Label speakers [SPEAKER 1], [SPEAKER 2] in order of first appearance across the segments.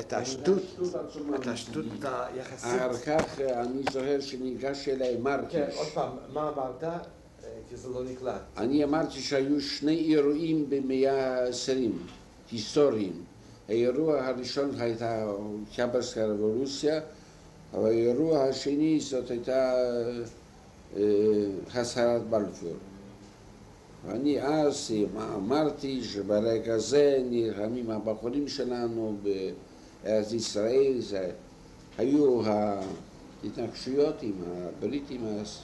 [SPEAKER 1] את השטות. את השטות היחסית.
[SPEAKER 2] אחר כך אה, אני זוכר שניגש אליי מרקיש.
[SPEAKER 1] כן, עוד פעם, מה אמרת? אה, כי זה לא נקלט.
[SPEAKER 2] אני אמרתי שהיו שני אירועים במאה העשרים, היסטוריים. האירוע הראשון הייתה קברסקה רבולוציה, אבל האירוע השני זאת הייתה אה, הצהרת בלפור. ואני אז אמרתי שברגע זה נלחמים הבחורים שלנו בארץ ישראל, זה היו ההתנגשויות עם הבריטים אז.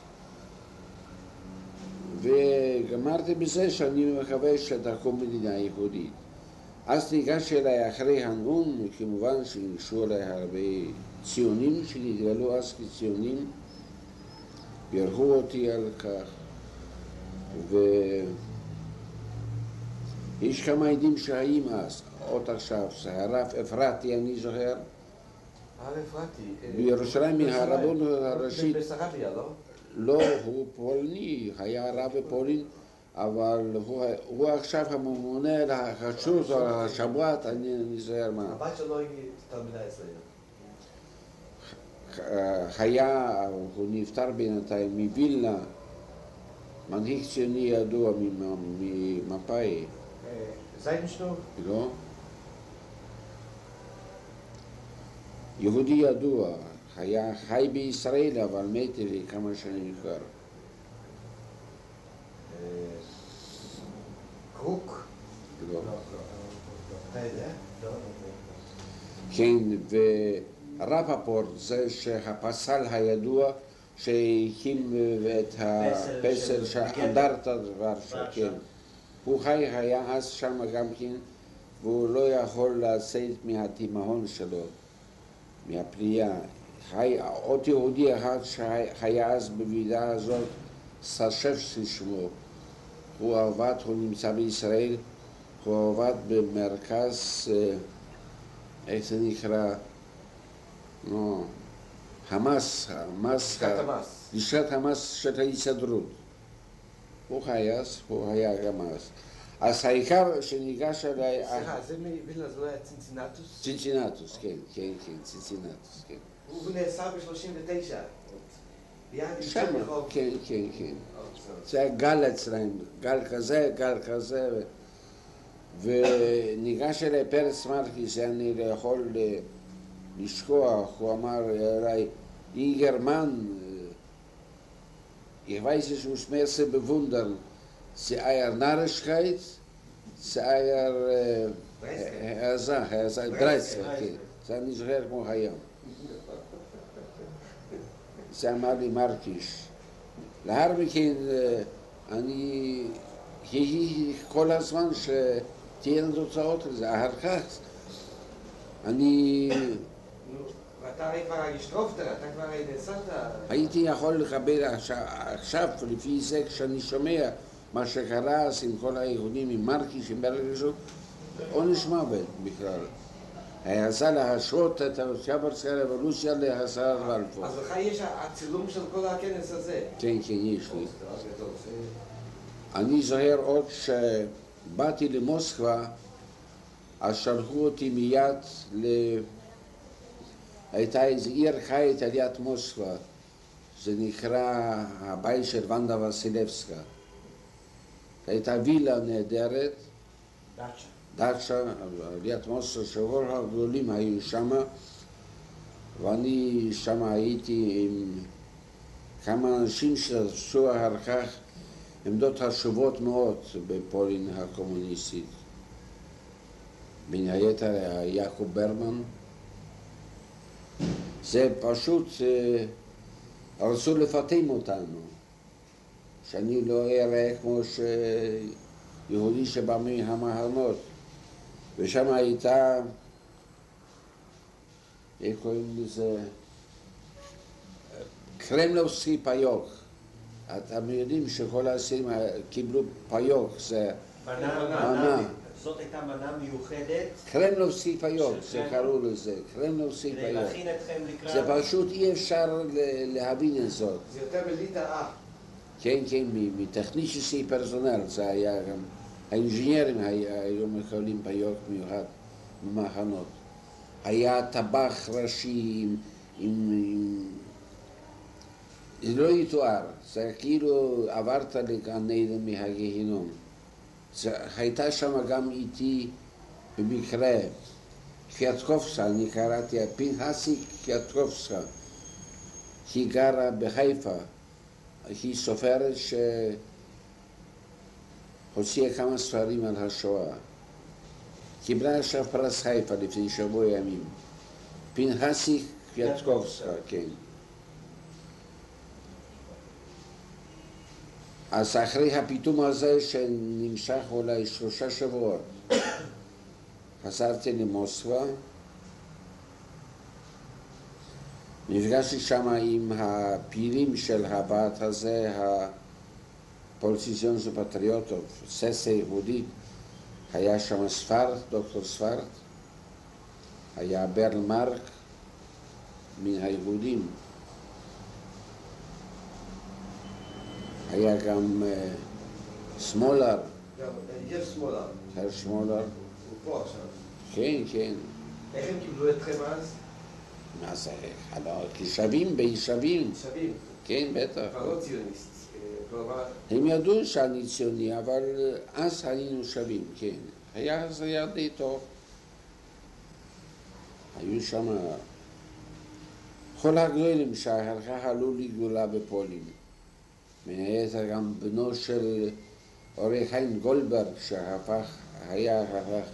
[SPEAKER 2] וגמרתי בזה שאני מקווה שתקום מדינה יהודית. אז ניגש אליי אחרי הנאום, כמובן שניגשו אליי הרבה ציונים שנתגלו אז כציונים, בירכו אותי על כך, ויש כמה עדים שהאים אז, עוד עכשיו, הרב אפרתי, אני זוכר,
[SPEAKER 1] הרב אפרתי. אה,
[SPEAKER 2] בירושלים מהרבנות הראשית.
[SPEAKER 1] בסרביה, לא?
[SPEAKER 2] לא, הוא פולני, היה רב בפולין, אבל הוא, עכשיו הממונה על או על השבת, אני נזהר מה.
[SPEAKER 1] הבת שלו היא תלמידה אצלנו.
[SPEAKER 2] היה, הוא נפטר בינתיים מווילנה, מנהיג ציוני ידוע ממ- ממפא"י,
[SPEAKER 1] אה, זיידנשטור?
[SPEAKER 2] לא? יהודי ידוע, היה חי בישראל אבל מת כמה שנים כבר.
[SPEAKER 1] אה, קרוק?
[SPEAKER 2] לא. כן, ורפפורט זה שהפסל הידוע שהקים את הפסל,
[SPEAKER 3] של- כן.
[SPEAKER 2] אנדרטת ורשה,
[SPEAKER 3] ורשה.
[SPEAKER 2] כן. הוא חי היה אז שם גם כן, והוא לא יכול לצאת מהתימהון שלו, מהפנייה. חי עוד יהודי אחד שהיה אז בוועידה הזאת, סשבסקי שמו. הוא עבד, הוא נמצא בישראל, הוא עבד במרכז, אה, איך זה נקרא? נו, המס, המס.
[SPEAKER 1] לשכת המס
[SPEAKER 2] של ההסתדרות. הוא חי אז, הוא היה גם אז. אז העיקר שניגש אליי...
[SPEAKER 1] סליחה, זה מווילנה, זה היה צינצינטוס?
[SPEAKER 2] צינצינטוס, כן, כן, כן, צינצינטוס, כן.
[SPEAKER 1] הוא נאסר ב-39. ביחד עם
[SPEAKER 2] שם. כן, כן, כן.
[SPEAKER 1] אה, בסדר.
[SPEAKER 2] זה היה גל אצלהם, גל כזה, גל כזה. וניגש אליי פרץ מרקיס, אני לא יכול אה, לשכוח, הוא אמר אליי, אינגרמן, ich weiß es muss mehr bewundern, sie eier Narrischkeit, sie eier, äh, er sagt, er sagt, Dreizkeit, כן. זה אני זוכר כמו היום. זה אמר לי מרקיש. לאחר מכן אה, אני, יהי כל הזמן שתהיינה תוצאות לזה, אחר כך אני
[SPEAKER 1] ואתה הרי כבר השטרופת, אתה כבר נאסרת.
[SPEAKER 2] הייתי יכול לקבל עכשיו, לפי זה כשאני שומע מה שקרה אז עם כל היהודים, עם מרקיש, עם ברגשו, עונש מוות בכלל. היה להשוות את הקברסקה רבולוציה להסרת בלפור.
[SPEAKER 1] אז לך יש הצילום של כל הכנס הזה.
[SPEAKER 2] כן, כן, יש לי. אני זוכר עוד שבאתי למוסקבה, אז שלחו אותי מיד ל... הייתה איזו עיר חיית על יד מוסקבה, זה נקרא הבית של ונדה וסילבסקה. הייתה וילה נהדרת,
[SPEAKER 3] דאצ'ה.
[SPEAKER 2] דאצ'ה, על יד מוסקבה, שכל הגדולים היו שם, ואני שם הייתי עם כמה אנשים שעשו אחר כך עמדות חשובות מאוד בפולין הקומוניסטית. בין היתר היה יעקב ברמן. זה פשוט, אה, רצו לפטם אותנו, שאני לא אראה כמו שיהודי שבא מהמחנות. ושם הייתה, איך קוראים לזה? קרמלובסקי פיוק. אתם יודעים שכל האסירים קיבלו פיוק, זה
[SPEAKER 3] מנה,
[SPEAKER 2] מנה.
[SPEAKER 3] זאת הייתה מנה מיוחדת
[SPEAKER 2] קרמלובסקי פיוק, זה. קראו לזה, קרמלובסקי פיוק. זה פשוט אי אפשר להבין את זאת.
[SPEAKER 1] זה יותר מליטא אה.
[SPEAKER 2] כן, כן, מ- מטכנישיסי פרסונל, זה היה גם, האינג'ינירים היה- היו מקבלים פיוק מיוחד במחנות. היה טבח ראשי עם... עם, עם זה לא יתואר, זה כאילו עברת לגן עדן מהגיהינום. הייתה שם גם איתי במקרה קוויאטקובסקה, אני קראתי, פנחסי קוויאטקובסקה. היא גרה בחיפה, היא סופרת שהוציאה כמה ספרים על השואה. קיבלה עכשיו פרס חיפה לפני שבוע ימים. פנחסי קוויאטקובסקה, כן. אז אחרי הפיתום הזה שנמשך אולי שלושה שבועות, חזרתי למוסקבה, נפגשתי שם עם הפעילים של הוועד הזה, הפוליטיזיון זה פטריוטוב, ססה יהודית, היה שם ספרט, דוקטור ספרט, היה ברל מרק מן היהודים, היה גם אה, שמאלר,
[SPEAKER 1] גם יש
[SPEAKER 2] שמאלר,
[SPEAKER 1] הוא פה עכשיו.
[SPEAKER 2] כן, כן.
[SPEAKER 1] איך הם קיבלו אתכם אז?
[SPEAKER 2] מה זה, לא, כשווים בין שווים,
[SPEAKER 1] שווים.
[SPEAKER 2] כן, בטח.
[SPEAKER 1] כבר לא ציוניסט. אה,
[SPEAKER 2] הם ידעו שאני ציוני, אבל אז היינו שווים, כן. היה אז היה די טוב. היו שם כל הגדולים שאחר כך עלו לגאולה בפולין. היתר גם בנו של אורי חיים גולדברג, שהפך, היה אחר כך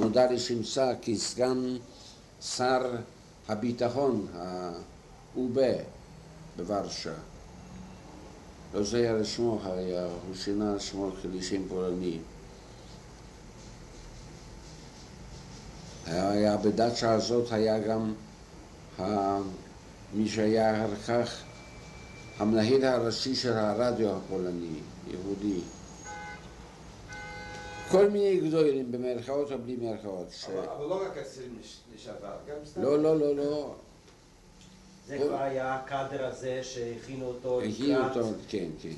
[SPEAKER 2] נודע לשמצה כסגן שר הביטחון, ה-UB בוורשה. לא זוכר את שמו, היה, הוא שינה שמו לשם פולני. היה בדאצ'ה הזאת היה גם. מי שהיה אחר כך המנהל הראשי של הרדיו הפולני, יהודי. כל מיני גדולים, במרכאות או בלי מרכאות. ש...
[SPEAKER 1] אבל לא רק אסירים לש- לשעבר, גם סתם.
[SPEAKER 2] לא, לא, לא, לא.
[SPEAKER 3] זה כבר היה הקאדר הזה שהכינו אותו לקראת
[SPEAKER 2] כן, כן.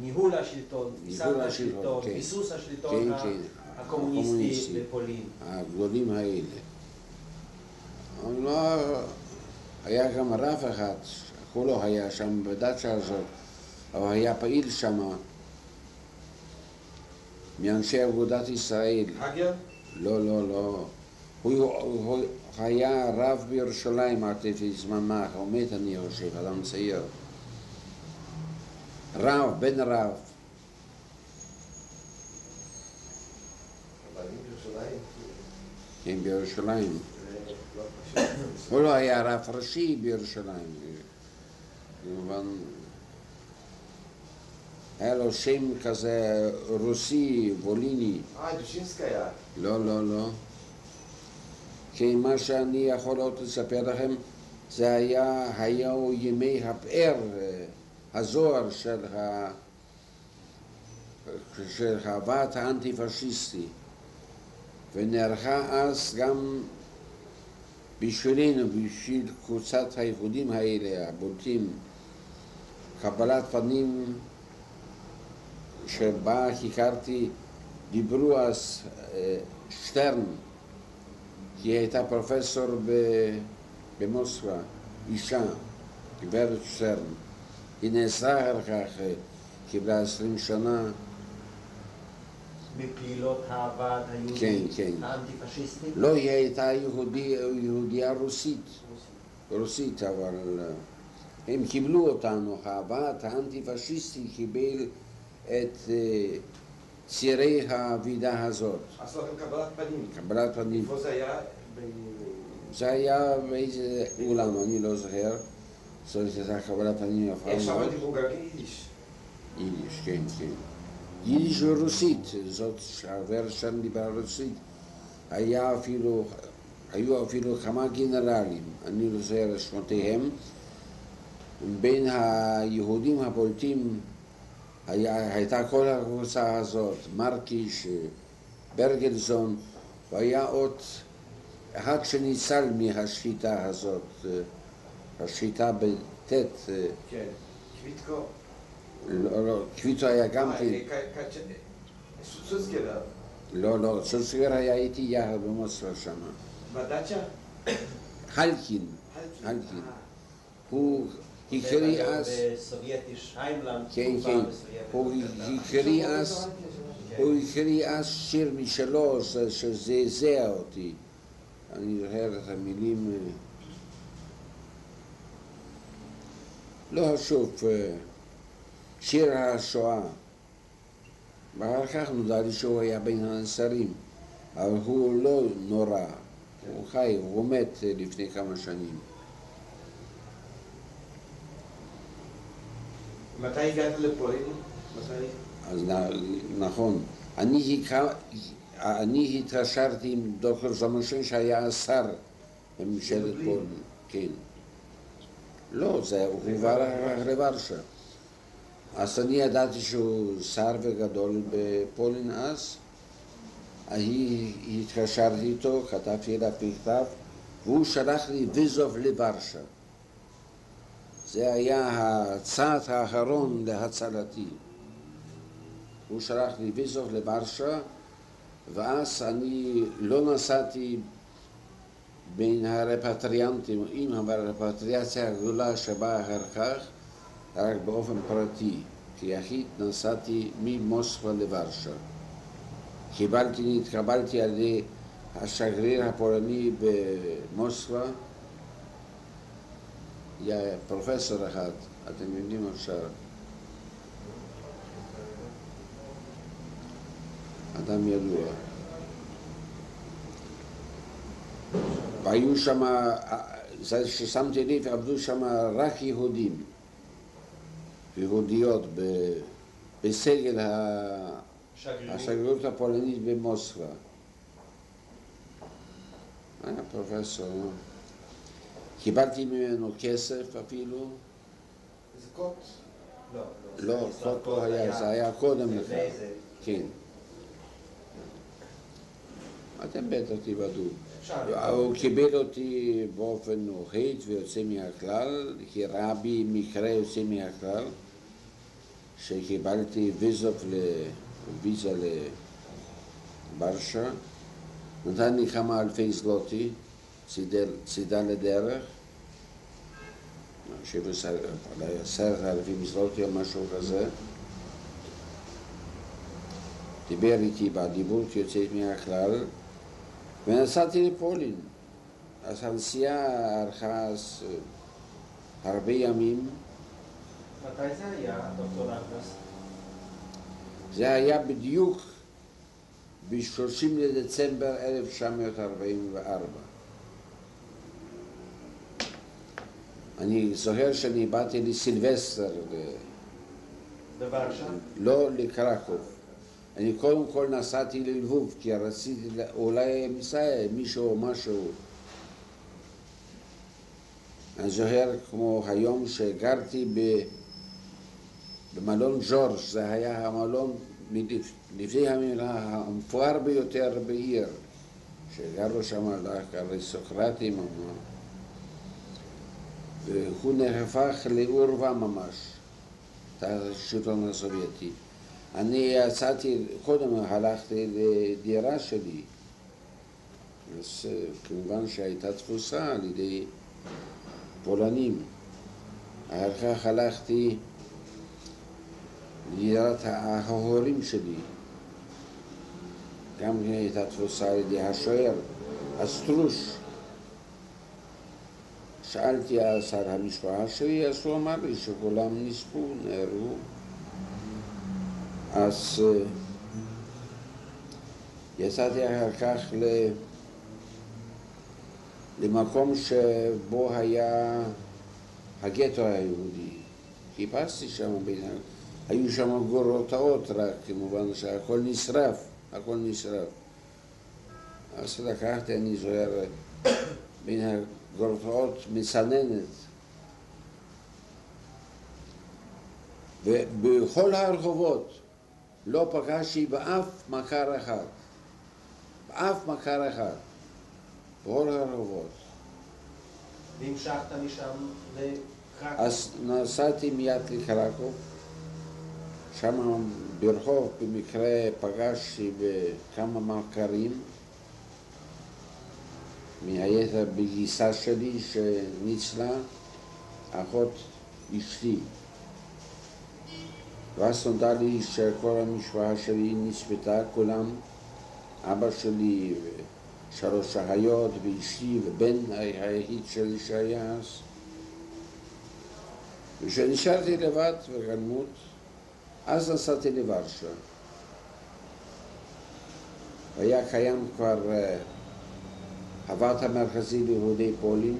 [SPEAKER 3] ניהול השלטון, תפיסת
[SPEAKER 2] ניהול השלטון,
[SPEAKER 3] השלטון,
[SPEAKER 2] כן.
[SPEAKER 3] ביסוס השלטון
[SPEAKER 2] כן,
[SPEAKER 3] ה-
[SPEAKER 2] כן.
[SPEAKER 3] הקומוניסטי
[SPEAKER 2] הקומוניסטי.
[SPEAKER 3] בפולין.
[SPEAKER 2] הגדולים האלה. לא, היה גם רב אחד, הוא לא היה שם בדאצ'ה הזאת, אבל היה פעיל שם, מאנשי אגודת ישראל.
[SPEAKER 1] הגר?
[SPEAKER 2] לא, לא, לא. הוא, הוא היה רב בירושלים עד לפני זמן מה, הוא מת אני חושב, אדם צעיר. רב, בן רב. כן, בירושלים.
[SPEAKER 1] זה לא פשוט.
[SPEAKER 2] הוא לא היה רב ראשי בירושלים. כמובן, היה לו שם כזה רוסי, ווליני.
[SPEAKER 1] אה, דושינסקיה.
[SPEAKER 2] לא, לא, לא. כן, מה שאני יכול עוד לספר לכם, זה היה, היו ימי הפאר, אה, הזוהר של, ה... של הוועד האנטי-פשיסטי, ונערכה אז גם בשבילנו, בשביל קבוצת היהודים האלה, הבולטים, קבלת פנים שבה הכרתי, דיברו אז אה, שטרן, היא הייתה פרופסור במוסקבה, אישה, גברת שטרן. היא נאסרה אחר כך, אה, קיבלה עשרים שנה,
[SPEAKER 3] מפעילות הוועד היהודי
[SPEAKER 2] כן, כן.
[SPEAKER 3] האנטי-פשיסטי.
[SPEAKER 2] לא, היא הייתה יהודי, יהודייה רוסית, רוסית, אבל אה, הם קיבלו אותנו, הוועד האנטי-פשיסטי קיבל את אה, צירי הוועידה הזאת,
[SPEAKER 1] עשו לכם קבלת פנים.
[SPEAKER 2] קבלת פנים.
[SPEAKER 1] איפה זה היה?
[SPEAKER 2] זה היה באיזה אולם, אני לא זוכר. זאת הייתה קבלת פנים יפה
[SPEAKER 1] איך שם
[SPEAKER 2] מאוד.
[SPEAKER 1] דיברו גם יידיש.
[SPEAKER 2] יידיש, כן, כן. יידיש ורוסית, זאת שהוור שם דיבר רוסית. היה אפילו, היו אפילו כמה גנרלים, אני לא זוכר את שמותיהם. בין היהודים הבולטים היה, הייתה כל הקבוצה הזאת, מרקיש, ברגלזון, והיה עוד אחד שניצל מהשחיטה הזאת, השחיטה בט',
[SPEAKER 1] כן. קוויטקו.
[SPEAKER 2] לא, לא, קוויטו היה גם
[SPEAKER 1] אה,
[SPEAKER 2] כן,
[SPEAKER 1] אה, סוצקר.
[SPEAKER 2] לא, לא, צוצגר היה איתי יחד במוסקבה שם.
[SPEAKER 1] בדאצ'ה?
[SPEAKER 2] הלקין, הלקין. הוא הקריא אז, כן, כן, הקריא אז, הוא הקריא אז שיר משלו ש- שזעזע אותי. אני זוכר את המילים... לא חשוב, שיר השואה. ואחר כך נודע לי שהוא היה בין הנשרים, אבל הוא לא נורא, הוא חי, הוא מת לפני כמה שנים.
[SPEAKER 1] מתי הגעת לפולין?
[SPEAKER 2] אז נכון. אני, אני התקשרתי עם דוקטור זלמנשטיין שהיה השר בממשלת. פולין. כן. לא, זה, הוא עבר לוורשה. אז אני ידעתי שהוא שר וגדול בפולין אז. אני התקשרתי איתו, כתבתי אליו מכתב, והוא שלח לי ויזוב לוורשה. זה היה הצעד האחרון להצלתי. הוא שלח לי ויזוב לוורשה, ואז אני לא נסעתי בין הרפטריאנטים, עם הרפטריאציה הגדולה שבאה אחר כך, רק באופן פרטי. כיחיד נסעתי ממוסקבה לוורשה. קיבלתי, נתקבלתי על ידי השגריר הפולני במוסקבה, היה פרופסור אחד, אתם יודעים עכשיו, אדם ידוע. והיו שם, זה ששמתי לב, עבדו שם רק יהודים ויהודיות בסגל. השגרירות הפולנית במוסקבה. היה פרופסור, נו. קיבלתי ממנו כסף אפילו,
[SPEAKER 1] זה קוט?
[SPEAKER 3] לא,
[SPEAKER 2] לא,
[SPEAKER 3] זה
[SPEAKER 2] חוק לא היה, זה היה קודם לך.
[SPEAKER 3] זה.
[SPEAKER 2] כן. אתם בטח.
[SPEAKER 3] אפשר.
[SPEAKER 2] הוא קיבל אותי באופן אוהד ויוצא מהכלל, כי ראה בי מקרה יוצא מהכלל, שקיבלתי ויזות ל... ויזה לברשה, נתן לי כמה אלפי זלוטי, צידה לדרך, שבע עשרת אלפים זלוטי או משהו כזה. דיבר איתי באדיבות יוצאת מהכלל, ונסעתי לפולין. אז הנסיעה ארכה אז אה, הרבה ימים.
[SPEAKER 3] מתי זה היה, דוקטור אגנס?
[SPEAKER 2] זה היה בדיוק ב-30 לדצמבר 1944. אני זוכר שאני באתי לסילבסטר,
[SPEAKER 3] בוורשה?
[SPEAKER 2] לא לקרקוב. אני קודם כל נסעתי ללבוב, כי רציתי אולי מסייע מישהו או משהו. אני זוכר כמו היום שגרתי ב... במלון ג'ורג', זה היה המלון לפני המילה המפואר ביותר בעיר, שגרו שם רק אריסטוקרטים, אמר. והוא נהפך לאורווה ממש, השלטון הסובייטי. אני יצאתי, קודם הלכתי לדירה שלי, אז אה, כמובן שהייתה תפוסה על ידי פולנים. אחר כך הלכתי לדירת ההורים שלי, גם היא הייתה תפוסה על ידי השוער, הסטרוש. שאלתי אז על המשפחה שלי, אז הוא אמר לי שכולם נספו, נהרגו. אז אה, יצאתי אחר כך ל... למקום שבו היה הגטו היהודי. חיפשתי שם, ה- היו שם גורותאות רק, כמובן שהכל נשרף, הכל נשרף. אז לקחתי, אני זוכר, בין הגורותאות מסננת. ובכל הרחובות לא פגשתי באף מכר אחד. באף מכר אחד. בכל הרחובות.
[SPEAKER 3] והמשכת משם לקרקוב?
[SPEAKER 2] אז נסעתי מיד לקרקוב, שם ברחוב במקרה פגשתי בכמה מכרים, מהיתר בגיסה שלי שניצלה, אחות אשתי. ואז נודע לי שכל המשפחה שלי נספתה, כולם, אבא שלי, שלוש אחיות ואשתי ובן היחיד שלי שהיה אז. וכשנשארתי לבד בגלמות, אז נסעתי לוורשה. היה קיים כבר הוועד המרכזי ליהודי פולין,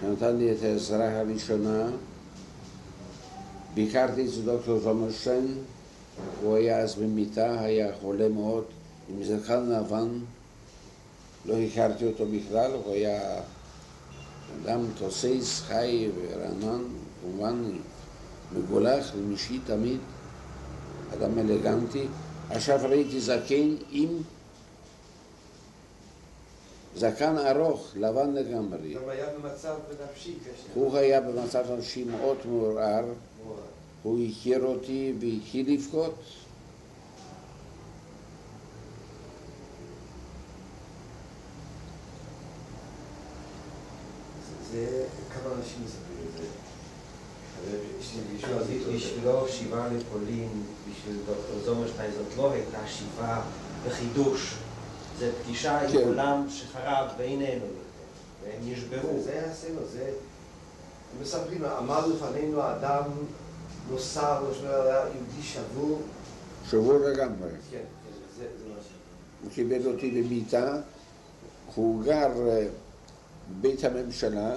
[SPEAKER 2] שנתן לי את העזרה הראשונה. ביקרתי אצל דוקטור זומרשטיין, הוא היה אז במיטה, היה חולה מאוד, עם זקן לבן, לא הכרתי אותו בכלל, הוא היה אדם תוסס, חי ורענן, כמובן מגולח, למשי תמיד, אדם אלגנטי. עכשיו ראיתי זקן עם זקן ארוך, לבן לגמרי.
[SPEAKER 1] גם היה במצב נפשי קשה.
[SPEAKER 2] הוא היה במצב נפשי מאוד מעורער, הוא הכיר אותי והתחיל לבכות.
[SPEAKER 1] זה, כמה אנשים מספרים את זה. בשבילו- שיבה לפולין, בשביל דוקטור זומרשטיין, זאת לא הייתה שיבה בחידוש. זה פגישה עם
[SPEAKER 2] כן.
[SPEAKER 1] עולם שחרב ואיננו יותר. והם נשברו.
[SPEAKER 4] זה עשינו, זה... מספרים, עמד לפנינו אדם נוסר, לא שומע, היה יהודי שבור.
[SPEAKER 2] שבור לגמרי.
[SPEAKER 4] כן, כן, זה זה מה ש...
[SPEAKER 2] הוא קיבל אותי במיטה, הוא גר אה, בבית הממשלה,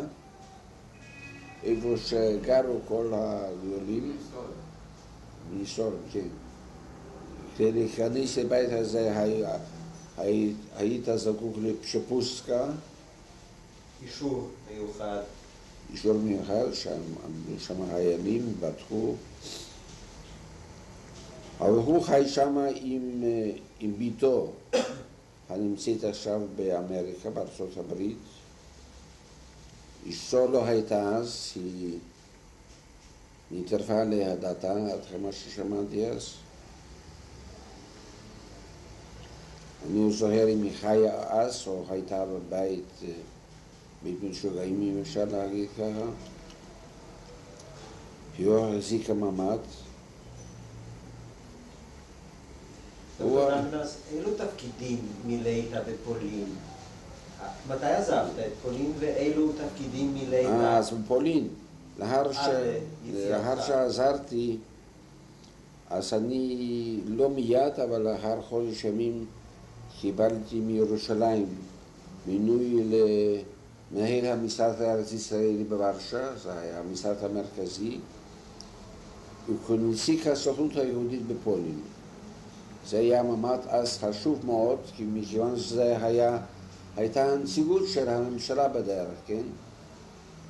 [SPEAKER 2] איפה שגרו כל הגדולים, מיסור, כן. כדי להיכנס לבית הזה היה- היית- היית זקוק לפשפוסקה,
[SPEAKER 1] אישור מיוחד.
[SPEAKER 2] אישור מיוחד, שם חיילים, בטחו. אבל הוא חי שם עם, אה, עם בתו, הנמצאת עכשיו באמריקה, בארצות הברית. אשתו לא הייתה אז, היא נטרפה להדתה, עד כמה ששמעתי אז. אני לא זוכר אם היא חיה אז או הייתה בבית אה, בית משוגעים, אם אפשר להגיד ככה. היא לא החזיקה ממ"ד. הוא-
[SPEAKER 1] דוקטור נמנס, אילו תפקידים מילאת בפולין? מתי עזבת את פולין ואילו תפקידים מילאת?
[SPEAKER 2] אה, אז בפולין, לאחר. לאחר שעזרתי, אז אני לא מיד, אבל לאחר חודש ימים קיבלתי מירושלים מינוי למנהל המשרד הארץ ישראלי בוורשה, זה היה המשרד המרכזי, וכנציג הסוכנות היהודית בפולין. זה היה מעמד אז חשוב מאוד, כי מכיוון שזה היה, הייתה הנציגות של הממשלה בדרך, כן?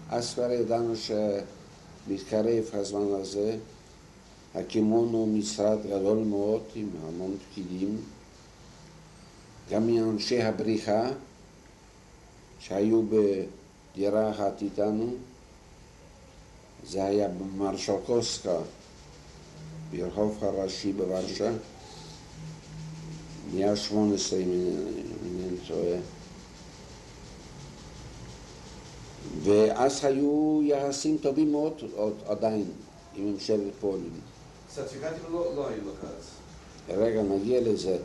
[SPEAKER 2] אז כבר ידענו שמתקרב הזמן הזה, הקימונו משרד גדול מאוד עם המון פקידים, גם מאנשי הבריחה שהיו בדירה אחת איתנו, זה היה במרשלקוסקה ברחוב הראשי בוורשה, מאה שמונה עשרה אם אינני טועה. ואז היו יחסים טובים מאוד עוד עדיין עם ממשלת פולין.
[SPEAKER 4] סרטיפיקטים לא לא היו לך אז.
[SPEAKER 2] רגע, נגיע לזה.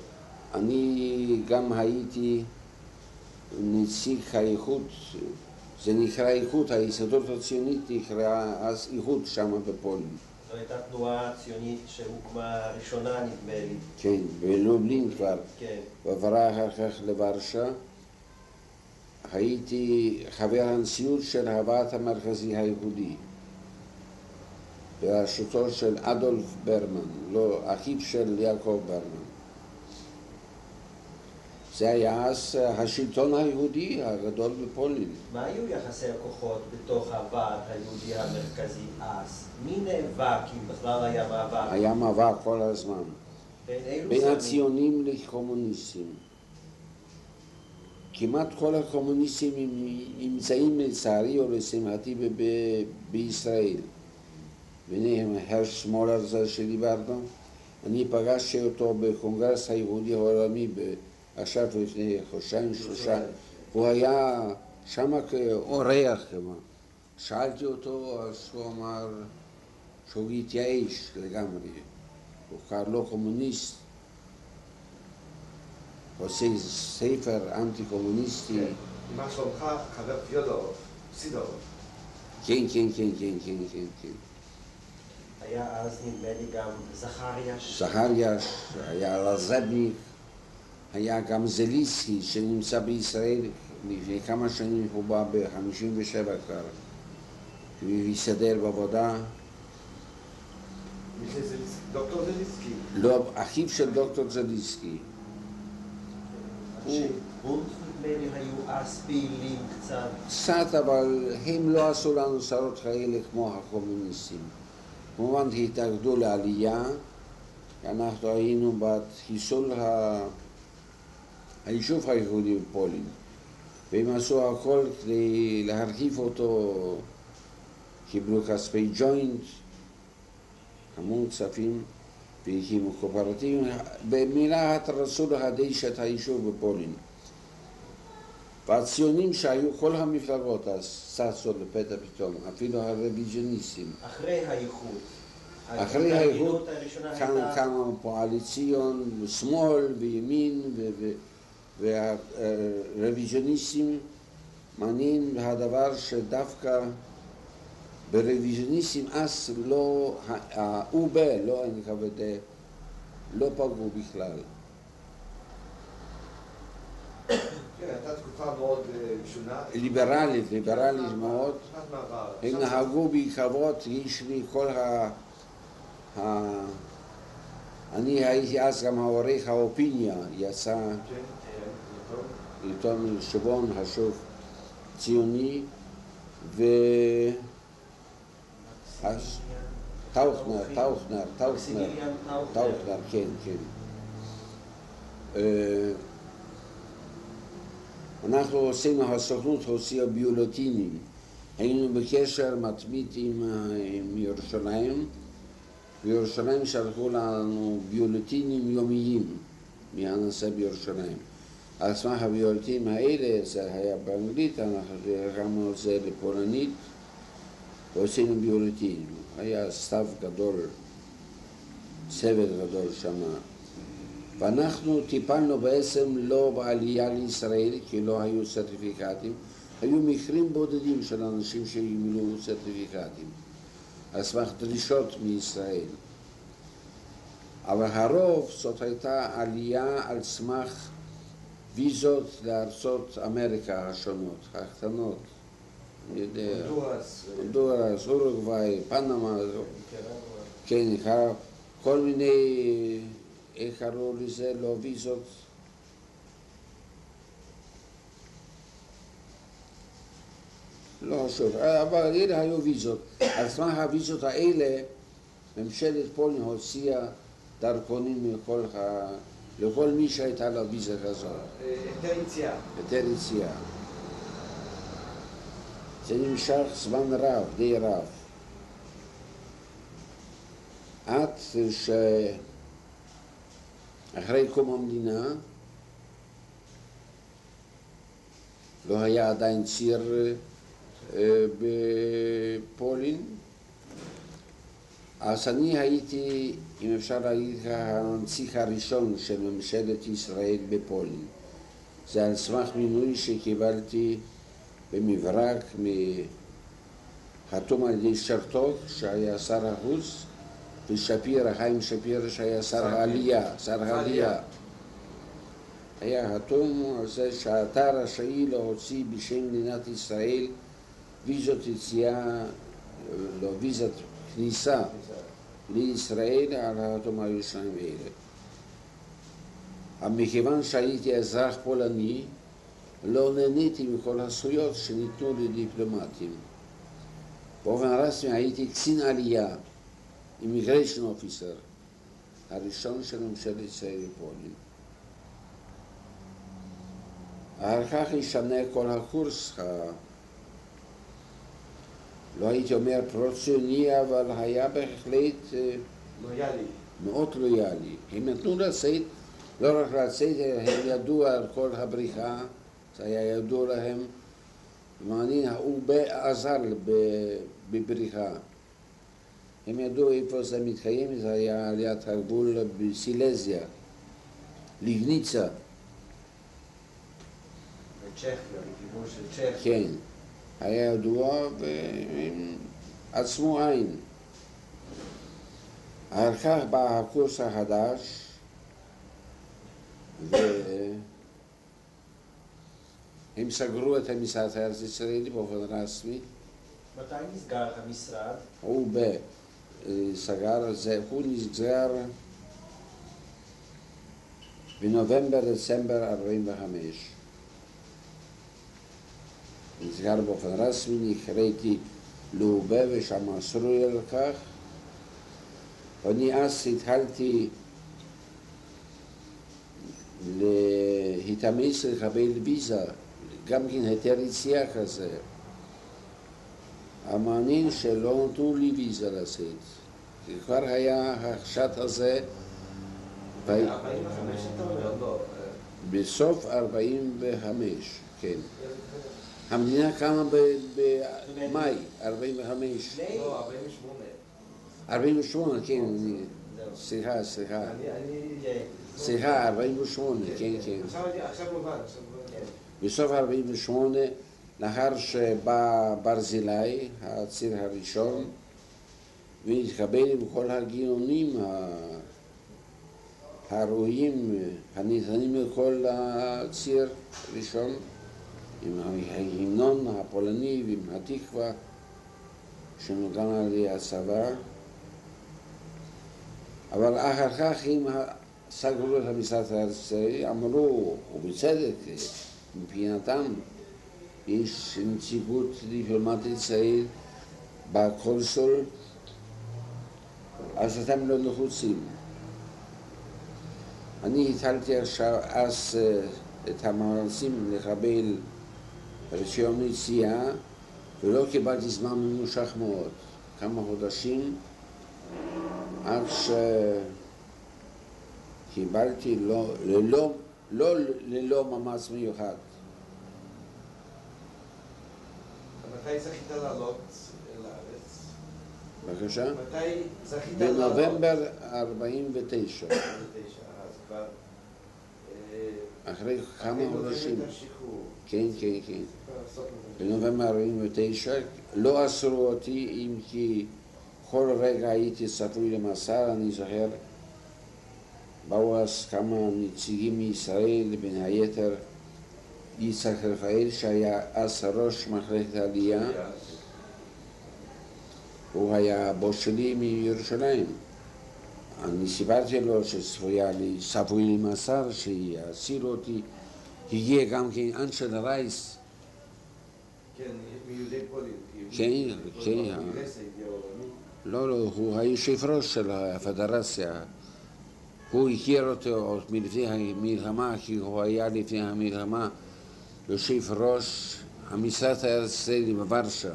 [SPEAKER 2] אני גם הייתי נציג האיחוד, זה נקרא איחוד, ההסתדרות הציונית נקראה אז איחוד שם בפולין.
[SPEAKER 1] זו הייתה תנועה ציונית שהוקמה ראשונה נדמה לי.
[SPEAKER 2] כן, בלובלין כבר.
[SPEAKER 1] כן.
[SPEAKER 2] ועברה אחר כך לוורשה. הייתי חבר הנשיאות של הוועד המרכזי היהודי, בראשותו של אדולף ברמן, לא, אחיו של יעקב ברמן. זה היה אז השלטון היהודי הגדול בפולין.
[SPEAKER 1] מה היו יחסי הכוחות בתוך הוועד היהודי המרכזי אז? מי נאבק, אם בכלל היה מאבק?
[SPEAKER 2] היה מאבק כל הזמן.
[SPEAKER 1] בין?
[SPEAKER 2] הציונים לקומוניסטים. כמעט כל הקומוניסטים נמצאים לצערי או לשמחתי ב- ב- בישראל. ביניהם הרש מולר זה שדיברנו. אני פגשתי אותו בקונגרס היהודי העולמי עכשיו לפני חודשיים, שלושה, הוא היה שם כאורח. שאלתי אותו, אז הוא אמר שהוא התייאש לגמרי. הוא כבר לא קומוניסט. עושה ספר אנטי-קומוניסטי.
[SPEAKER 4] מה שלומך, חבר פיודור, סידור?
[SPEAKER 2] כן, כן, כן, כן, כן, כן, כן.
[SPEAKER 3] היה אז נדמה לי גם זכריאש.
[SPEAKER 2] זכריאש, היה לזדניק, היה גם זליסקי שנמצא בישראל לפני כמה שנים, הוא בא ב-57 כבר. הוא הסתדר בעבודה.
[SPEAKER 4] מי זה זליסקי? דוקטור זליסקי.
[SPEAKER 2] לא, אחיו של דוקטור זליסקי.
[SPEAKER 3] אנשי בונט נדמה לי היו אז פעילים קצת.
[SPEAKER 2] קצת, אבל הם לא עשו לנו צרות כאלה כמו הקומוניסטים. כמובן התאגדו לעלייה, אנחנו היינו בחיסול ה... היישוב היהודי בפולין, והם עשו הכל כדי להרחיב אותו, קיבלו כספי ג'וינט, המון כספים, והקימו קואופרטיבים. במילה רצו לחדש את היישוב בפולין. והציונים שהיו, כל המפלגות אז צצו לפתע פתאום, אפילו הרוויזיוניסטים.
[SPEAKER 3] אחרי האיחוד.
[SPEAKER 2] אחרי האיחוד כאן. קמה פועלי ציון, שמאל וימין, והרוויזיוניסטים. מעניין הדבר שדווקא ברוויזיוניסטים אז לא, ה-UB, לא NKVD, לא פגעו בכלל.
[SPEAKER 4] כן, אה.
[SPEAKER 2] ליברלית, ליברלית מאוד. הם נהגו בי כבוד, יש לי כל ה... אני הייתי אז גם העורך האופיניה, יצא
[SPEAKER 4] כן.
[SPEAKER 2] עיתון שבון חשוב ציוני, ו... אז טאוכנר, טאוכנר, טאוכנר, כן, כן. אה, אנחנו עשינו, הסוכנות הוציאה ביולוטינים. היינו בקשר מתמיד עם, אה, עם ירושלים. בירושלים שלחו לנו ביולוטינים יומיים מהנושא בירושלים. על סמך הביולוטינים האלה, זה היה באנגלית, אנחנו תרגמנו את זה לפולנית ועשינו ביולוטינים. היה סתיו גדול, צוות גדול שמה. ואנחנו טיפלנו בעצם לא בעלייה לישראל, כי לא היו סרטיפיקטים, היו מקרים בודדים של אנשים שהמילאו סרטיפיקטים, על סמך דרישות מישראל. אבל הרוב זאת הייתה עלייה על סמך ויזות לארצות אמריקה השונות, הקטנות. אני יודע,
[SPEAKER 4] הונדורס.
[SPEAKER 2] אורוגוואי, פנמה, כן, קרה כל מיני, איך קראו לזה, לא ויזות. לא חשוב, אבל אלה היו ויזות. על סמך הוויזות האלה, ממשלת פולין הוציאה דרכונים לכל, ה... לכל מי שהייתה לו ויזה כזאת,
[SPEAKER 4] אה, היתר יציאה.
[SPEAKER 2] היתר יציאה. זה נמשך זמן רב, די רב. עד שאחרי קום המדינה לא היה עדיין ציר אה, בפולין, אז אני הייתי, אם אפשר להגיד ככה, הנציג הראשון של ממשלת ישראל בפולין. זה על סמך מינוי שקיבלתי במברק, חתום על ידי שרתוק, שהיה שר החוץ, ושפירא, חיים שפירא, שהיה שר העלייה, שר העלייה. היה חתום על זה שאתה רשאי להוציא בשם מדינת ישראל ויזות יציאה, לא ויזת כניסה לישראל על החתום היו שניים אלה. אבל מכיוון שהייתי אזרח פולני, לא נהניתי מכל הזכויות שניתנו לדיפלומטים. באופן רסמי הייתי קצין עלייה, immigration officer, הראשון של ממשלת ישראל בפולין. אחר כך השתנה כל הקורס. לא הייתי אומר פרו-ציוני, אבל היה בהחלט אה,
[SPEAKER 4] לויאלי.
[SPEAKER 2] מאוד לויאלי. הם נתנו לצאת לא רק לצאת, הם ידעו על כל הבריחה, זה היה ידוע להם, ומעניין, הוא עזר בבריחה. הם ידעו איפה זה מתקיים, זה היה ליד הגבול בסילזיה, ליבניצה.
[SPEAKER 1] בצ'כיה, לכיוון של צ'כיה.
[SPEAKER 2] כן, היה ידוע והם עצמו עין. אחר כך בא הקורס החדש, והם סגרו את המשרד הארץ ישראלי באופן רשמי.
[SPEAKER 1] מתי נסגר המשרד?
[SPEAKER 2] הוא ב... סגר, זה, הוא נסגר בנובמבר-דצמבר 45. נסגר באופן רשמי, נקראתי לאובה ושם אסרו לי על כך. ואני אז התחלתי להתאמץ לקבל ויזה, גם כן היתר יציאה כזה. המעניין שלא נתנו לי ויזה לצאת. כי כבר היה החשד הזה, ו-
[SPEAKER 1] 45 אתה אומר?
[SPEAKER 4] לא,
[SPEAKER 2] בסוף 45, כן. המדינה קמה במאי 45.
[SPEAKER 4] לא, 48.
[SPEAKER 2] 48, כן. סליחה, סליחה. סליחה, 48, כן, כן.
[SPEAKER 4] עכשיו אני- עכשיו מובן.
[SPEAKER 1] כן.
[SPEAKER 2] בסוף 48, לאחר שבא ברזילי, הציר הראשון, והתקבל עם כל הגינונים ה- הראויים, הניתנים לכל הציר הראשון, עם ההמנון הפולני ועם התקווה שנוגן על ידי הצבא. אבל אחר כך הם סגרו את המשרד הארצי, אמרו, ובצדק, מבחינתם, יש נציגות דיפלומטית ישראל בקונסול, אז אתם לא נחוצים. אני התחלתי עכשיו אז אה, את המאמצים לקבל רישיון יציאה, ולא קיבלתי זמן ממושך מאוד, כמה חודשים, עד שקיבלתי לא, ללא, לא ללא מאמץ מיוחד.
[SPEAKER 4] מתי זכית לעלות לארץ?
[SPEAKER 2] בבקשה?
[SPEAKER 4] מתי זכית לעלות?
[SPEAKER 2] בנובמבר 49,
[SPEAKER 4] 49, אז כבר... אה,
[SPEAKER 2] אחרי כמה חודשים. כן, כן, כן. בנובמבר 49 לא אסרו אותי, אם כי כל רגע הייתי צפוי למאסר, אני זוכר, באו אז כמה נציגים מישראל, בין היתר יצחק רפאל, שהיה אז ראש מחלקת העלייה. הוא היה הבוס שלי מירושלים. אני סיפרתי לו שצפויה לי, צפוי לי מאסר, שיסילו אותי. הגיע גם כן אנשל רייס,
[SPEAKER 4] כן, מיהודי פולין.
[SPEAKER 2] כן, כן.
[SPEAKER 4] העולמי.
[SPEAKER 2] לא, לא, הוא היושב ראש של הפדרציה. הוא הכיר אותו עוד מלפני המלחמה, כי הוא היה לפני המלחמה יושב ראש המשרד הארץ-ישראלי בוורשה.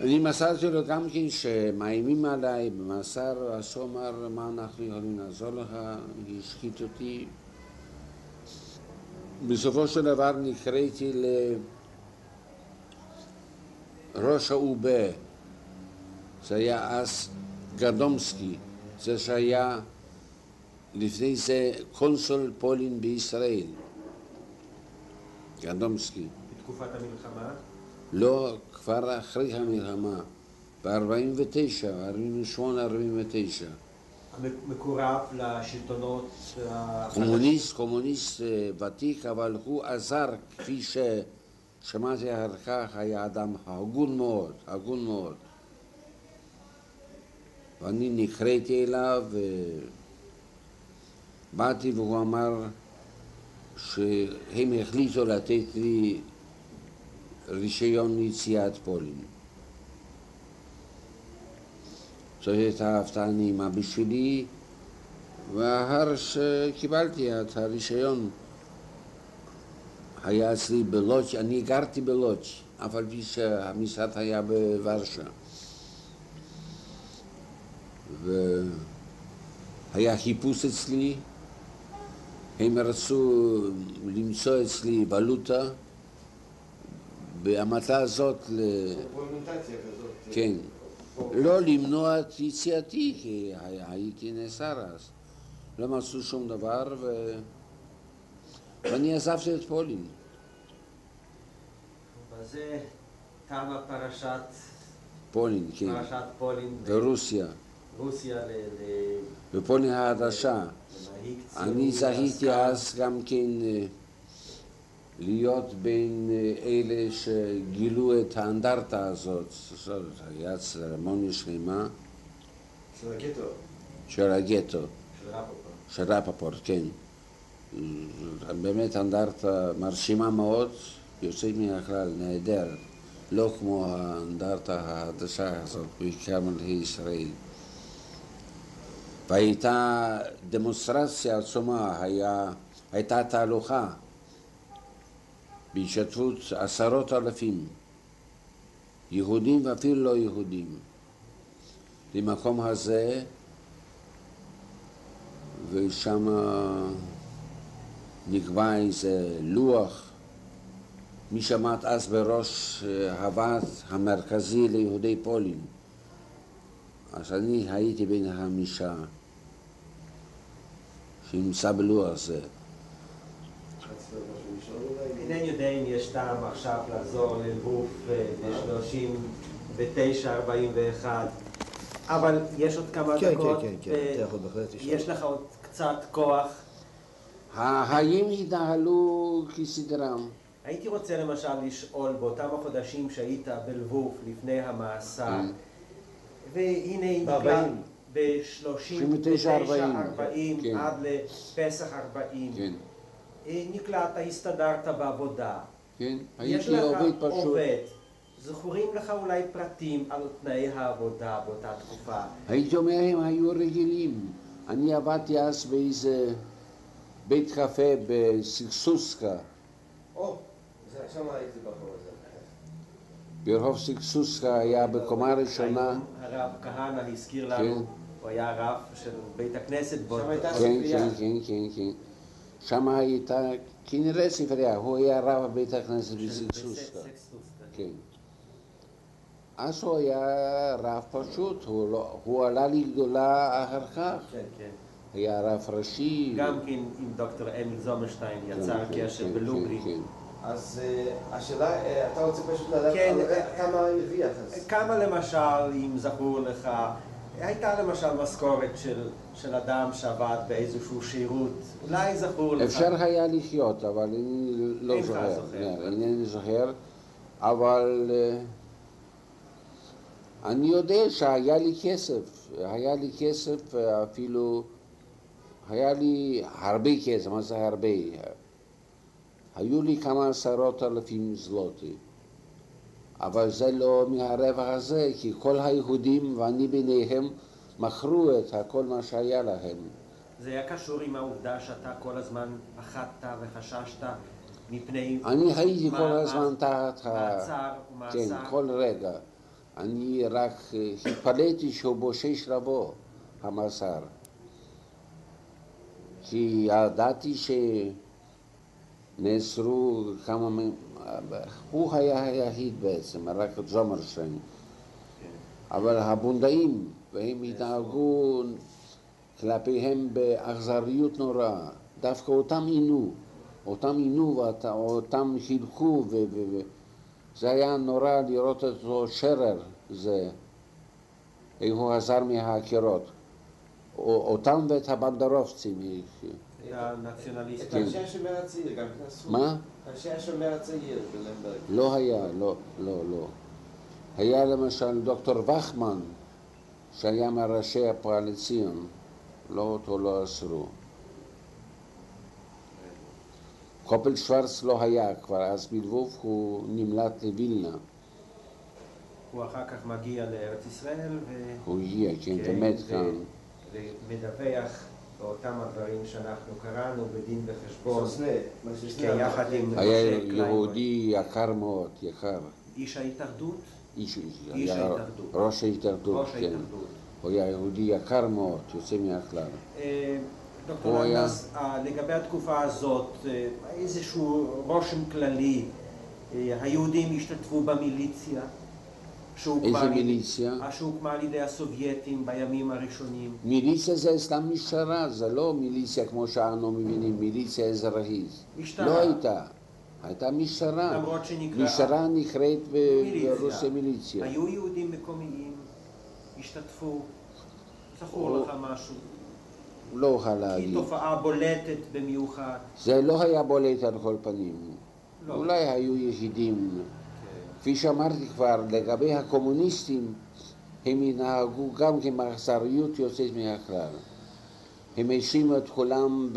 [SPEAKER 2] אני מסרתי לו גם כן שמאיימים עליי במאסר, אז הוא אמר, מה אנחנו יכולים לעזור לך, השחית אותי. בסופו של דבר נקראתי לראש האובה, זה היה אז גרדומסקי, זה שהיה לפני זה קונסול פולין בישראל, גרדומסקי.
[SPEAKER 1] בתקופת המלחמה?
[SPEAKER 2] לא, כבר אחרי המלחמה, ב-49, 48, 49.
[SPEAKER 1] מקורב לשלטונות החדשים.
[SPEAKER 2] קומוניסט, קומוניסט אה, ותיק, אבל הוא עזר, כפי ששמעתי אחר כך, היה אדם הגון מאוד, הגון מאוד. ואני נקראתי אליו, ובאתי והוא אמר שהם החליטו לתת לי רישיון ליציאת פולין. זאת הייתה הפתעה נעימה בשבילי, ואחר שקיבלתי את הרישיון, היה אצלי בלוץ', אני גרתי בלוץ', אף על פי שהמשרד היה בוורשה. היה חיפוש אצלי, הם רצו למצוא אצלי ולוטה, והמטרה הזאת.
[SPEAKER 4] פרומנטציה כזאת.
[SPEAKER 2] כן, לא למנוע את יציאתי, כי הייתי נאסר אז. לא מצאו שום דבר, ו... ואני עזבתי את פולין.
[SPEAKER 1] בזה תמה פרשת,
[SPEAKER 2] פולין, כן,
[SPEAKER 1] פרשת פולין,
[SPEAKER 2] ורוסיה,
[SPEAKER 1] רוסיה ל-
[SPEAKER 2] ופולין החדשה.
[SPEAKER 1] ציוני.
[SPEAKER 2] אני זכיתי. אז גם כן אה, להיות בין אה, אלה שגילו את האנדרטה הזאת, זאת היה צרמוניה שלמה
[SPEAKER 4] של הגטו.
[SPEAKER 2] של הגטו,
[SPEAKER 1] של רפופורט.
[SPEAKER 2] של רפפורט, כן. באמת אנדרטה מרשימה מאוד, יוצאת מן הכלל, נהדרת. לא כמו האנדרטה החדשה הזאת, בעיקר מלכי ישראל. והייתה דמונסטרציה עצומה, היה, הייתה תהלוכה בהשתתפות עשרות אלפים, יהודים ואפילו לא יהודים, למקום הזה, ושם נקבע איזה לוח, מי שעמד אז בראש אה, הוועד המרכזי ליהודי פולין. אז אני הייתי בין החמישה שנמצא בלוח הזה.
[SPEAKER 1] אינני יודע אם יש טעם עכשיו לחזור ללבוף ב-39-41, אבל יש עוד כמה
[SPEAKER 4] כן,
[SPEAKER 1] דקות.
[SPEAKER 4] כן, כן, כן,
[SPEAKER 1] ו-
[SPEAKER 4] אתה יכול בהחלט לשאול.
[SPEAKER 1] יש לך עוד קצת כוח.
[SPEAKER 2] החיים התנהלו כסדרם.
[SPEAKER 1] הייתי רוצה למשל לשאול באותם החודשים שהיית בלבוף לפני המאסר,
[SPEAKER 2] Mm.
[SPEAKER 1] והנה
[SPEAKER 4] בארבעים.
[SPEAKER 1] ב-39-40
[SPEAKER 2] כן.
[SPEAKER 1] עד לפסח 40,
[SPEAKER 2] כן,
[SPEAKER 1] נקלעת, הסתדרת בעבודה,
[SPEAKER 2] כן.
[SPEAKER 1] יש
[SPEAKER 2] הייתי
[SPEAKER 1] לך
[SPEAKER 2] עובד פשוט.
[SPEAKER 1] עובד, זכורים לך אולי פרטים על תנאי העבודה באותה תקופה.
[SPEAKER 2] הייתי אומר, הם היו רגילים. אני עבדתי אז באיזה בית קפה בסיקסוסקה,
[SPEAKER 4] או, זה- שם הייתי בחור הזה.
[SPEAKER 2] ברחוב סיקסוסקה היה בקומה ראשונה.
[SPEAKER 1] הרב כהנא הזכיר
[SPEAKER 2] כן.
[SPEAKER 1] לנו, הוא היה רב של בית הכנסת. באותו-
[SPEAKER 4] הייתה
[SPEAKER 2] כן,
[SPEAKER 4] ספרייה.
[SPEAKER 2] כן, כן, כן, כן. שם הייתה כנראה ספרייה, הוא היה רב בית הכנסת.
[SPEAKER 1] בסקסטוסקה.
[SPEAKER 2] כן. אז הוא היה רב פשוט, הוא, לא, הוא עלה לגדולה אחר כך.
[SPEAKER 1] כן, כן.
[SPEAKER 2] היה רב ראשי.
[SPEAKER 1] גם כן עם דוקטור אמיל זומרשטיין
[SPEAKER 2] כן,
[SPEAKER 1] יצר
[SPEAKER 2] כן,
[SPEAKER 1] קשר
[SPEAKER 2] כן,
[SPEAKER 1] בלובלין.
[SPEAKER 2] כן.
[SPEAKER 4] אז אה, השאלה, אה, אתה רוצה פשוט לדעת
[SPEAKER 1] אה,
[SPEAKER 4] כמה הרוויח אז.
[SPEAKER 1] כמה למשל, אם זכור לך, הייתה למשל משכורת של, של אדם שעבד באיזשהו שירות, אולי זכור לך.
[SPEAKER 2] אפשר היה לחיות, אבל אני לא זוכר.
[SPEAKER 1] זוכר.
[SPEAKER 2] לא, אינני זוכר, אבל אה, אני יודע שהיה לי כסף, היה לי כסף אה, אפילו, היה לי הרבה כסף, מה זה הרבה? היו לי כמה עשרות אלפים זלוטי, אבל זה לא מהרווח הזה, כי כל היהודים ואני ביניהם מכרו את הכל מה שהיה להם.
[SPEAKER 1] זה היה קשור עם העובדה שאתה כל הזמן פחדת וחששת מפני
[SPEAKER 2] אני הייתי כל הזמן תחת ה...
[SPEAKER 1] מעצר
[SPEAKER 2] כן,
[SPEAKER 1] ומאסר.
[SPEAKER 2] כל רגע. אני רק אה, התפלאתי שהוא בושש לבוא, המאסר. כי ידעתי שנאסרו כמה מהם, הוא היה היחיד בעצם, רק זומרשטיין. אבל הבונדאים, והם התנהגו כלפיהם באכזריות נוראה. דווקא אותם עינו, אותם עינו ואת- אותם חילקו, ו- ו- זה היה נורא לראות את אותו שרר, זה, איך הוא עזר מהקירות. או- אותם ואת הבנדרובצים.
[SPEAKER 1] הנציונליסטים.
[SPEAKER 4] את
[SPEAKER 2] כן.
[SPEAKER 4] אנשי השומר הצעיר גם אסור.
[SPEAKER 2] מה?
[SPEAKER 4] אנשי השומר הצעיר בלמברג.
[SPEAKER 2] לא היה, לא, לא, לא. היה למשל דוקטור וכמן, שהיה מראשי הפועל לציון, לא אותו לא אסרו. קופל שוורץ לא היה כבר, אז בלבוב הוא נמלט לווילנה.
[SPEAKER 1] הוא אחר כך מגיע לארץ ישראל ו...
[SPEAKER 2] הוא הגיע, כן, ומת כאן.
[SPEAKER 1] ומדווח באותם הדברים שאנחנו קראנו בדין וחשבון. יחד עם-
[SPEAKER 2] היה. יהודי יקר מאוד, יקר.
[SPEAKER 1] איש ההתאחדות,
[SPEAKER 2] איש,
[SPEAKER 1] ההתאחדות.
[SPEAKER 2] ראש ההתאחדות,
[SPEAKER 1] ראש
[SPEAKER 2] כן. הוא היה יהודי יקר מאוד, יוצא מהכלל.
[SPEAKER 1] אה, דוקטור לנדס, אה, לגבי התקופה הזאת, אה, איזשהו רושם כללי, היהודים השתתפו במיליציה
[SPEAKER 2] איזה מיליציה?
[SPEAKER 1] אה, שהוקמה על ידי הסובייטים בימים הראשונים.
[SPEAKER 2] מיליציה זה סתם משטרה, זה לא מיליציה כמו שאנו מבינים, מיליציה אזרחית.
[SPEAKER 1] משטרה.
[SPEAKER 2] לא הייתה. הייתה משטרה.
[SPEAKER 1] למרות שנקראה-
[SPEAKER 2] משטרה נקראת. ברוסיה מיליציה.
[SPEAKER 1] היו יהודים מקומיים, השתתפו, זכור לך משהו?
[SPEAKER 2] לא אוכל
[SPEAKER 1] היא
[SPEAKER 2] להגיד.
[SPEAKER 1] תופעה בולטת במיוחד.
[SPEAKER 2] זה לא היה בולט על כל פנים.
[SPEAKER 1] לא.
[SPEAKER 2] אולי היו יחידים. כפי שאמרתי כבר, לגבי הקומוניסטים, הם ינהגו גם באכזריות יוצאת מהכלל. הם האשימו את כולם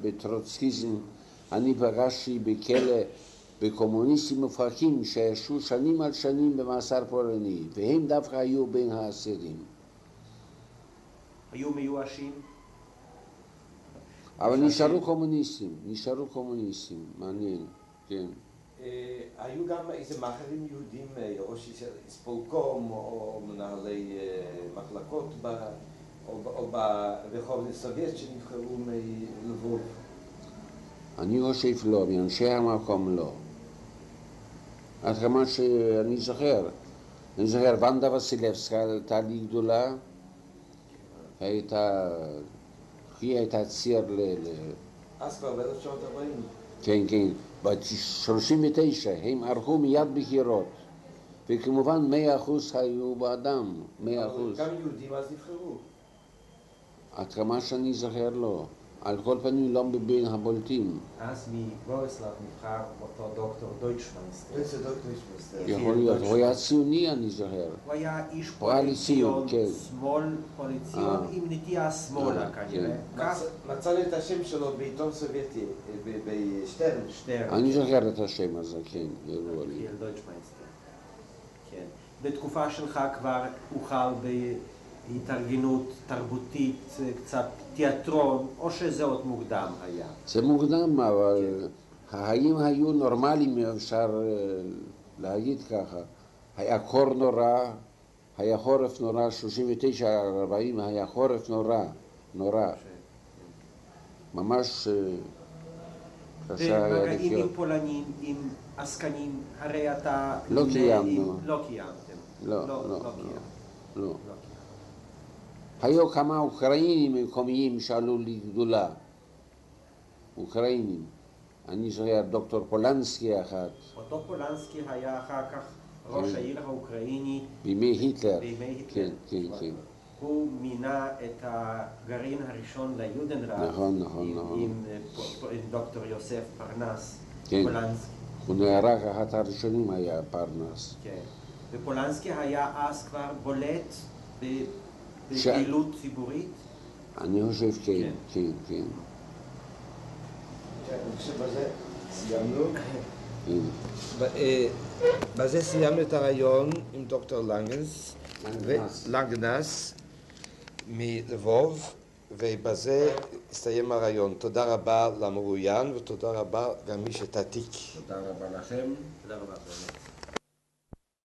[SPEAKER 2] בטרוצקיזם. אני פגשתי בכלא בקומוניסטים מופרקים שישבו שנים על שנים במאסר פולני, והם דווקא היו בין האסירים.
[SPEAKER 1] היו מיואשים.
[SPEAKER 2] אבל נשארו קומוניסטים, נשארו קומוניסטים, מעניין, כן.
[SPEAKER 4] אה, היו גם איזה מאכערים יהודים, אה, ראש ספולקום או מנהלי אה, מחלקות ב- או או ברחוב הסובייט שנבחרו מלבוב.
[SPEAKER 2] אני חושב לא, מאנשי המקום לא. עד כמה שאני זוכר. אני זוכר, ונדה וסילבסקה הייתה לי גדולה, הייתה, היא הייתה ציר. ל-
[SPEAKER 4] אז כבר ב-1940.
[SPEAKER 2] כן, כן, ב-39 הם ערכו מיד בחירות, וכמובן מאה אחוז היו באדם, מאה אחוז.
[SPEAKER 4] גם יהודים אז נבחרו.
[SPEAKER 2] עד כמה שאני זוכר לא. על כל פנים לא מבין הבולטים.
[SPEAKER 3] אז מבוריסלב נבחר אותו דוקטור דויטשמנסטר.
[SPEAKER 2] יכול להיות, הוא היה ציוני אני זוכר.
[SPEAKER 1] הוא היה איש פוליציון,
[SPEAKER 2] כן.
[SPEAKER 1] שמאל פוליציון
[SPEAKER 2] אה.
[SPEAKER 1] עם נטייה שמאלה
[SPEAKER 2] אה,
[SPEAKER 1] כנראה.
[SPEAKER 2] כן.
[SPEAKER 1] כך
[SPEAKER 4] מצ- מצאנו את השם שלו בעיתון סובייטי, אה, ב- בשטרן.
[SPEAKER 1] שטרן.
[SPEAKER 2] אני זוכר את השם הזה, כן, ידוע לי.
[SPEAKER 1] חיאל דויטשמיינסטר. כן. בתקופה שלך כבר הוחל בהתארגנות תרבותית, אה, קצת תיאטרון, או שזה עוד מוקדם היה?
[SPEAKER 2] זה מוקדם, אבל החיים היו נורמליים, אפשר אה, להגיד ככה. היה קור נורא, היה חורף נורא, 39-40 היה חורף נורא, נורא. ממש אה, קשה היה
[SPEAKER 1] ומגעים עם
[SPEAKER 2] לחיות.
[SPEAKER 1] פולנים, עם עסקנים, הרי אתה...
[SPEAKER 2] לא קיימנו.
[SPEAKER 1] עם- לא קיימתם.
[SPEAKER 2] לא, לא,
[SPEAKER 1] לא
[SPEAKER 2] לא. לא.
[SPEAKER 1] לא קיימתם.
[SPEAKER 2] היו כמה אוקראינים מקומיים שעלו לגדולה. אוקראינים. אני זוכר דוקטור פולנסקי אחד,
[SPEAKER 1] אותו פולנסקי היה אחר כך ראש
[SPEAKER 2] כן.
[SPEAKER 1] העיר האוקראיני
[SPEAKER 2] בימי היטלר.
[SPEAKER 1] בימי היטלר.
[SPEAKER 2] כן, כן, כן.
[SPEAKER 1] הוא מינה את הגרעין הראשון ליודנראט
[SPEAKER 2] נכון, נכון,
[SPEAKER 1] עם,
[SPEAKER 2] נכון.
[SPEAKER 1] עם, עם דוקטור יוסף פרנס,
[SPEAKER 2] כן.
[SPEAKER 1] פולנסקי.
[SPEAKER 2] הוא נהרג, אחת הראשונים היה פרנס.
[SPEAKER 1] כן. ופולנסקי היה אז כבר בולט
[SPEAKER 2] ש-
[SPEAKER 1] בפעילות ציבורית.
[SPEAKER 2] אני חושב כן,
[SPEAKER 1] כן.
[SPEAKER 2] כן, כן.
[SPEAKER 4] אני חושב בזה סיימנו. ב- בזה סיימנו את הרעיון עם דוקטור לנגנס,
[SPEAKER 2] לנגנס.
[SPEAKER 4] מלבוב, ובזה הסתיים הרעיון. תודה רבה למרואיין ותודה רבה גם מי שתעתיק.
[SPEAKER 2] תודה רבה לכם.
[SPEAKER 1] תודה רבה.